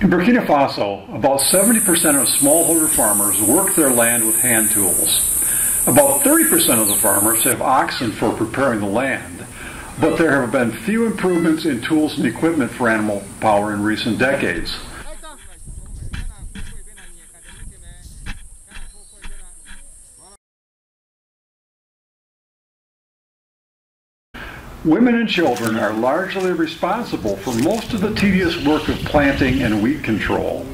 In Burkina Faso, about 70% of smallholder farmers work their land with hand tools. About 30% of the farmers have oxen for preparing the land, but there have been few improvements in tools and equipment for animal power in recent decades. Women and children are largely responsible for most of the tedious work of planting and weed control.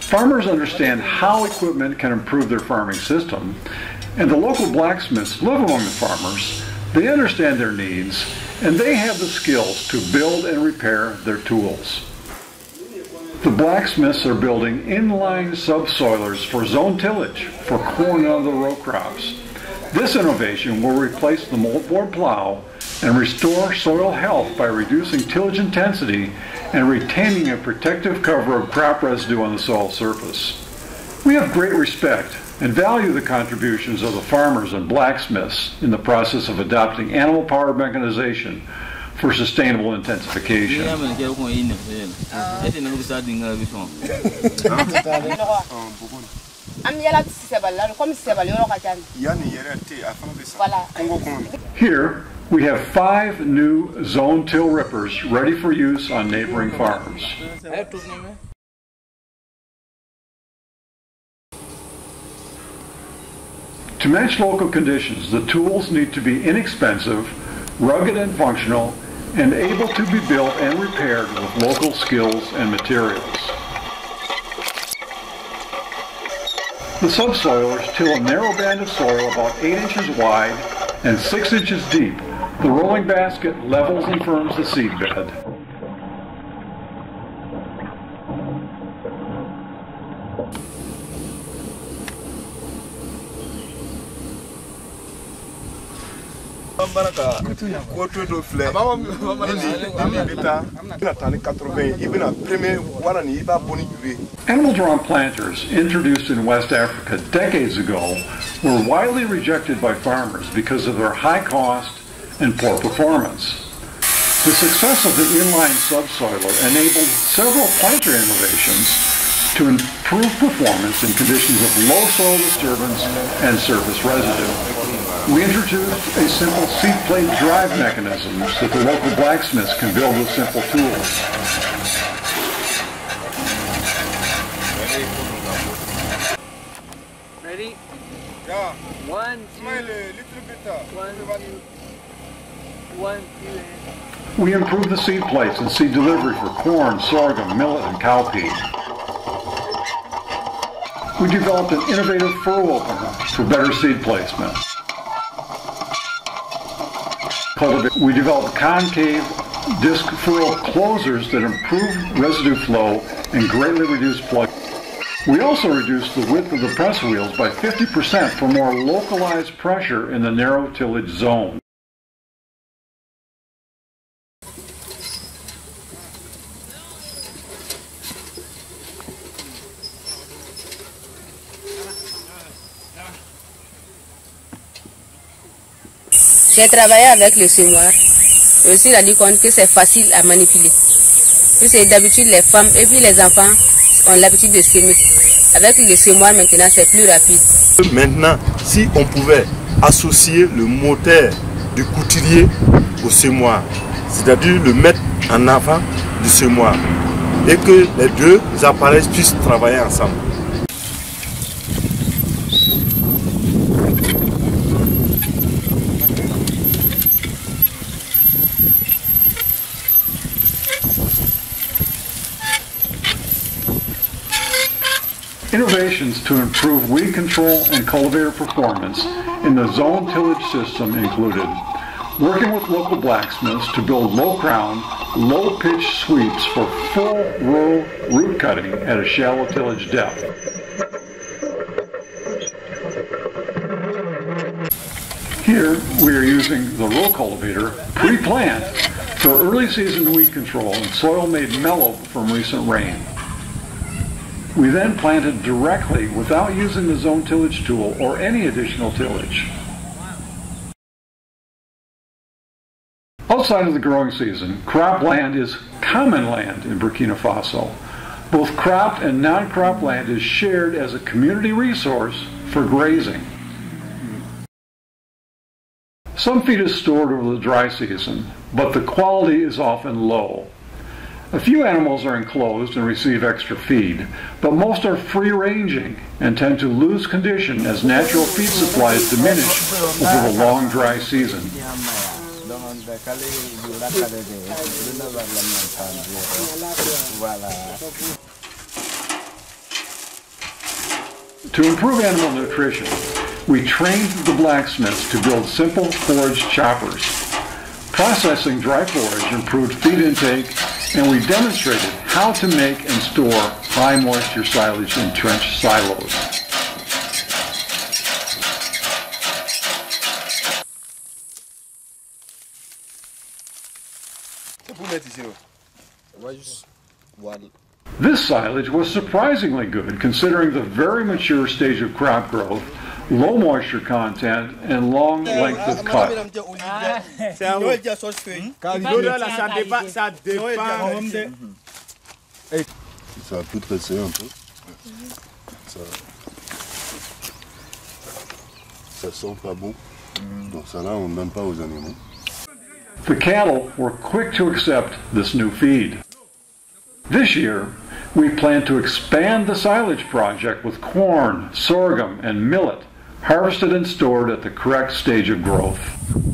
Farmers understand how equipment can improve their farming system, and the local blacksmiths live among the farmers. They understand their needs, and they have the skills to build and repair their tools. The blacksmiths are building inline subsoilers for zone tillage for corn and other row crops. This innovation will replace the moldboard plow and restore soil health by reducing tillage intensity and retaining a protective cover of crop residue on the soil surface. We have great respect and value the contributions of the farmers and blacksmiths in the process of adopting animal powered mechanization for sustainable intensification. Here, we have five new zone till rippers ready for use on neighboring farms. To match local conditions, the tools need to be inexpensive, rugged and functional, and able to be built and repaired with local skills and materials. The subsoilers till a narrow band of soil about 8 inches wide and 6 inches deep. The rolling basket levels and firms the seed bed. Baraka woto dɔ filɛ ni bɛ taa bɛna taa ni 80 i bɛna premier wara ni i b'a bɔ ni juru ye Animal drawn planters, introduced in West Africa decades ago, were widely rejected by farmers because of their high cost and poor performance. The success of the inline subsoiler enabled several planter innovations to improve performance in conditions of low soil disturbance and surface residue. We introduced a simple seed plate drive mechanism that the local blacksmiths can build with simple tools. Ready? Yeah. One, Smile two, a little bit. uh, one, two, one, two, We improved the seed plates and seed delivery for corn, sorghum, millet, and cowpea. We developed an innovative furrow opener for better seed placement. We developed concave disc furrow closers that improve residue flow and greatly reduce plug. We also reduced the width of the press wheels by 50% for more localized pressure in the narrow tillage zone. J'ai travaillé avec le semoir. Je me suis rendu compte que c'est facile à manipuler. D'habitude les femmes et puis les enfants ont l'habitude de semer. Avec le semoir maintenant c'est plus rapide. Maintenant, si on pouvait associer le moteur du couturier au semoir, c'est-à-dire le mettre en avant du semoir, et que les deux appareils puissent travailler ensemble. Innovations to improve weed control and cultivator performance in the zone tillage system included working with local blacksmiths to build low crown, low pitch sweeps for full row root cutting at a shallow tillage depth. Here we are using the row cultivator pre-plant for early season weed control and soil made mellow from recent rain. We then planted directly without using the zone tillage tool or any additional tillage. Outside of the growing season, cropland is common land in Burkina Faso. Both cropped and non-crop land is shared as a community resource for grazing. Some feed is stored over the dry season, but the quality is often low. A few animals are enclosed and receive extra feed, but most are free ranging and tend to lose condition as natural feed supplies diminish over the long dry season. To improve animal nutrition, we trained the blacksmiths to build simple forage choppers. Processing dry forage improved feed intake, and we demonstrated how to make and store high moisture silage in trench silos. This silage was surprisingly good considering the very mature stage of crop growth, low moisture content, and long length of cut. Eh, ça a tout tressé un peu. Ça, ça sent pas bon. Donc ça là, on ne donne pas aux animaux. The cattle were quick to accept this new feed. This year, we plan to expand the silage project with corn, sorghum, and millet harvested and stored at the correct stage of growth.